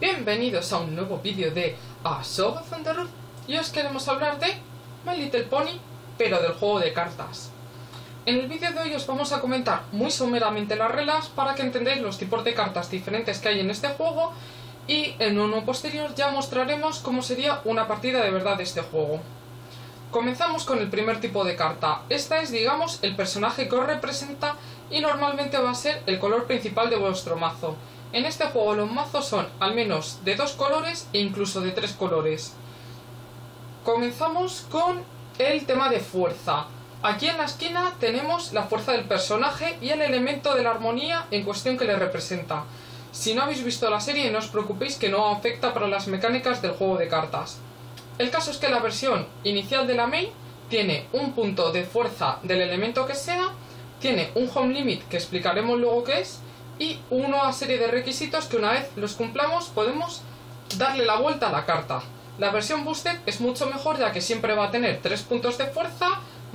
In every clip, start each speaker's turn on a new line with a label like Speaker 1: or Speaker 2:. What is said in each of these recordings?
Speaker 1: Bienvenidos a un nuevo vídeo de A Song of Thunder y os queremos hablar de My Little Pony, pero del juego de cartas. En el vídeo de hoy os vamos a comentar muy someramente las reglas para que entendáis los tipos de cartas diferentes que hay en este juego y en uno posterior ya mostraremos cómo sería una partida de verdad de este juego. Comenzamos con el primer tipo de carta. Esta es, digamos, el personaje que os representa y normalmente va a ser el color principal de vuestro mazo. En este juego los mazos son al menos de dos colores e incluso de tres colores. Comenzamos con el tema de fuerza. Aquí en la esquina tenemos la fuerza del personaje y el elemento de la armonía en cuestión que le representa. Si no habéis visto la serie no os preocupéis que no afecta para las mecánicas del juego de cartas. El caso es que la versión inicial de la main tiene un punto de fuerza del elemento que sea, tiene un home limit que explicaremos luego qué es, y una serie de requisitos que una vez los cumplamos podemos darle la vuelta a la carta. La versión Boosted es mucho mejor ya que siempre va a tener 3 puntos de fuerza,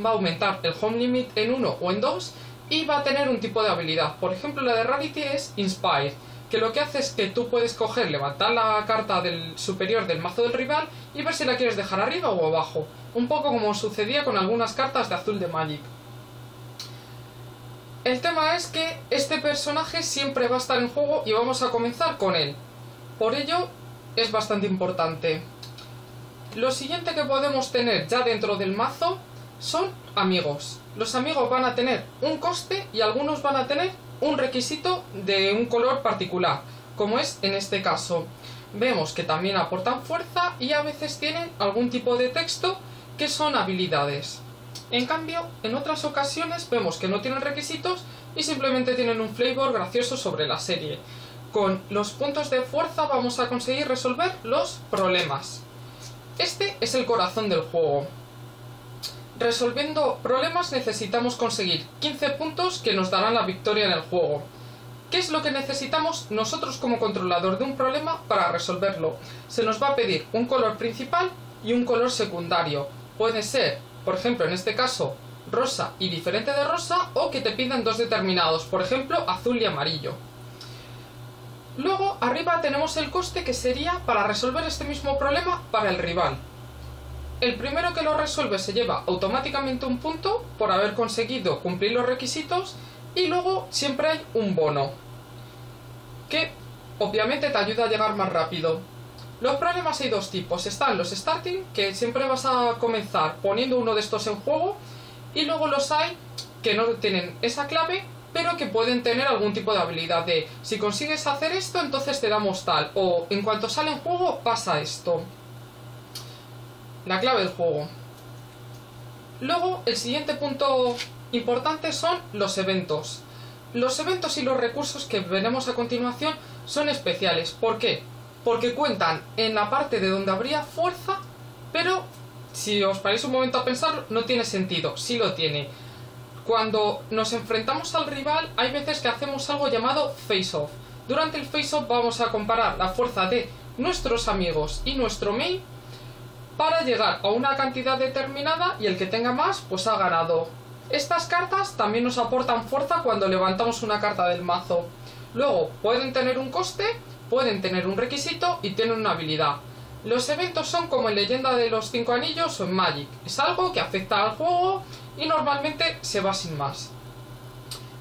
Speaker 1: va a aumentar el home limit en 1 o en 2 y va a tener un tipo de habilidad. Por ejemplo, la de Rarity es Inspire, que lo que hace es que tú puedes coger, levantar la carta del superior del mazo del rival y ver si la quieres dejar arriba o abajo. Un poco como sucedía con algunas cartas de azul de Magic. El tema es que este personaje siempre va a estar en juego y vamos a comenzar con él. Por ello es bastante importante. Lo siguiente que podemos tener ya dentro del mazo son amigos. Los amigos van a tener un coste y algunos van a tener un requisito de un color particular, como es en este caso. Vemos que también aportan fuerza y a veces tienen algún tipo de texto que son habilidades. En cambio, en otras ocasiones vemos que no tienen requisitos y simplemente tienen un flavor gracioso sobre la serie. Con los puntos de fuerza vamos a conseguir resolver los problemas. Este es el corazón del juego. Resolviendo problemas necesitamos conseguir 15 puntos que nos darán la victoria en el juego. ¿Qué es lo que necesitamos nosotros como controlador de un problema para resolverlo? Se nos va a pedir un color principal y un color secundario. Puede ser por ejemplo, en este caso, rosa y diferente de rosa, o que te pidan dos determinados, por ejemplo, azul y amarillo. Luego, arriba tenemos el coste que sería para resolver este mismo problema para el rival. El primero que lo resuelve se lleva automáticamente un punto por haber conseguido cumplir los requisitos y luego siempre hay un bono que obviamente te ayuda a llegar más rápido. Los problemas hay dos tipos. Están los starting, que siempre vas a comenzar poniendo uno de estos en juego, y luego los hay que no tienen esa clave, pero que pueden tener algún tipo de habilidad de si consigues hacer esto, entonces te damos tal, o en cuanto sale en juego pasa esto. La clave del juego. Luego, el siguiente punto importante son los eventos. Los eventos y los recursos que veremos a continuación son especiales. ¿Por qué? Porque cuentan en la parte de donde habría fuerza, pero si os paráis un momento a pensar, no tiene sentido, sí lo tiene. Cuando nos enfrentamos al rival, hay veces que hacemos algo llamado face-off. Durante el face-off vamos a comparar la fuerza de nuestros amigos y nuestro main para llegar a una cantidad determinada y el que tenga más, pues ha ganado. Estas cartas también nos aportan fuerza cuando levantamos una carta del mazo. Luego, pueden tener un coste pueden tener un requisito y tienen una habilidad. Los eventos son como en Leyenda de los Cinco Anillos o en Magic. Es algo que afecta al juego y normalmente se va sin más.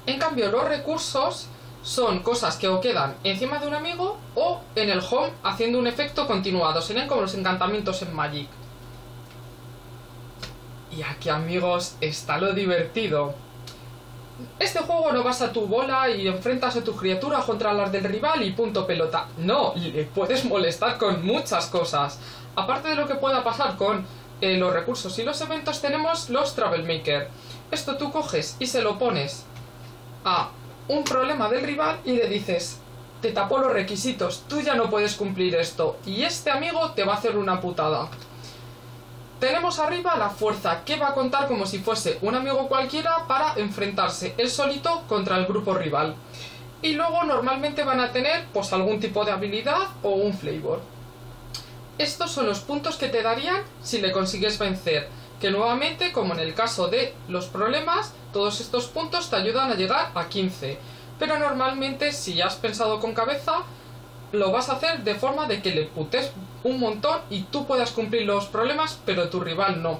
Speaker 1: En cambio, los recursos son cosas que o quedan encima de un amigo o en el home haciendo un efecto continuado. Serían como los encantamientos en Magic. Y aquí, amigos, está lo divertido. Este juego no vas a tu bola y enfrentas a tu criatura contra las del rival y punto pelota. No, le puedes molestar con muchas cosas. Aparte de lo que pueda pasar con eh, los recursos y los eventos, tenemos los Travel Maker. Esto tú coges y se lo pones a un problema del rival y le dices, te tapo los requisitos, tú ya no puedes cumplir esto y este amigo te va a hacer una putada. Tenemos arriba la fuerza, que va a contar como si fuese un amigo cualquiera para enfrentarse él solito contra el grupo rival. Y luego normalmente van a tener pues algún tipo de habilidad o un flavor. Estos son los puntos que te darían si le consigues vencer, que nuevamente, como en el caso de los problemas, todos estos puntos te ayudan a llegar a 15. Pero normalmente, si has pensado con cabeza, lo vas a hacer de forma de que le putes un montón y tú puedas cumplir los problemas, pero tu rival no.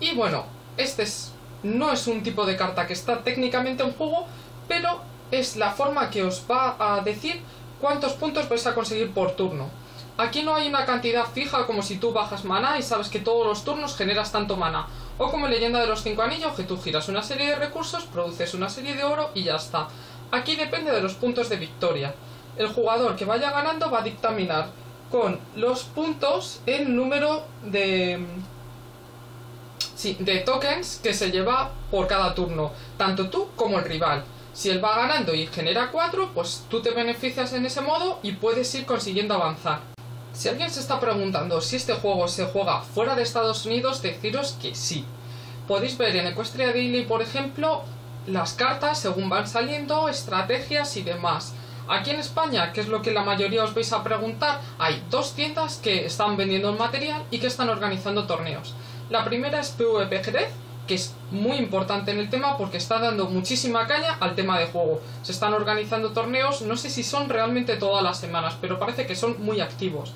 Speaker 1: Y bueno, este es, no es un tipo de carta que está técnicamente en juego, pero es la forma que os va a decir cuántos puntos vais a conseguir por turno. Aquí no hay una cantidad fija como si tú bajas mana y sabes que todos los turnos generas tanto mana. O como leyenda de los cinco anillos, que tú giras una serie de recursos, produces una serie de oro y ya está. Aquí depende de los puntos de victoria. El jugador que vaya ganando va a dictaminar con los puntos el número de, sí, de tokens que se lleva por cada turno, tanto tú como el rival. Si él va ganando y genera 4, pues tú te beneficias en ese modo y puedes ir consiguiendo avanzar. Si alguien se está preguntando si este juego se juega fuera de Estados Unidos, deciros que sí. Podéis ver en Equestria Daily, por ejemplo, las cartas según van saliendo, estrategias y demás. Aquí en España, que es lo que la mayoría os vais a preguntar, hay dos tiendas que están vendiendo el material y que están organizando torneos. La primera es PvP Jerez, que es muy importante en el tema porque está dando muchísima caña al tema de juego. Se están organizando torneos, no sé si son realmente todas las semanas, pero parece que son muy activos.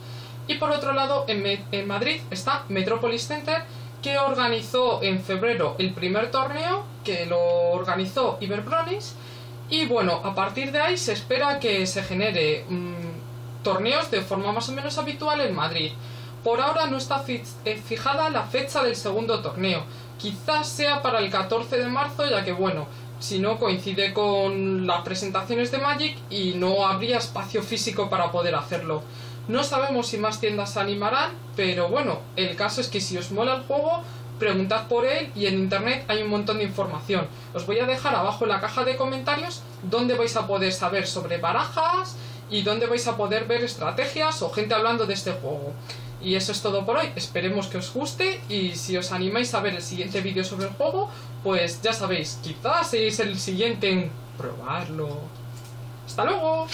Speaker 1: Y por otro lado, en, Madrid está Metropolis Center, que organizó en febrero el primer torneo, que lo organizó Iberbronis. Y bueno, a partir de ahí se espera que se genere mm, torneos de forma más o menos habitual en Madrid. Por ahora no está eh, fijada la fecha del segundo torneo. Quizás sea para el 14 de marzo, ya que bueno, si no coincide con las presentaciones de Magic y no habría espacio físico para poder hacerlo. No sabemos si más tiendas se animarán, pero bueno, el caso es que si os mola el juego, preguntad por él y en internet hay un montón de información. Os voy a dejar abajo en la caja de comentarios donde vais a poder saber sobre barajas y donde vais a poder ver estrategias o gente hablando de este juego. Y eso es todo por hoy, esperemos que os guste y si os animáis a ver el siguiente vídeo sobre el juego, pues ya sabéis, quizás seáis el siguiente en probarlo. ¡Hasta luego!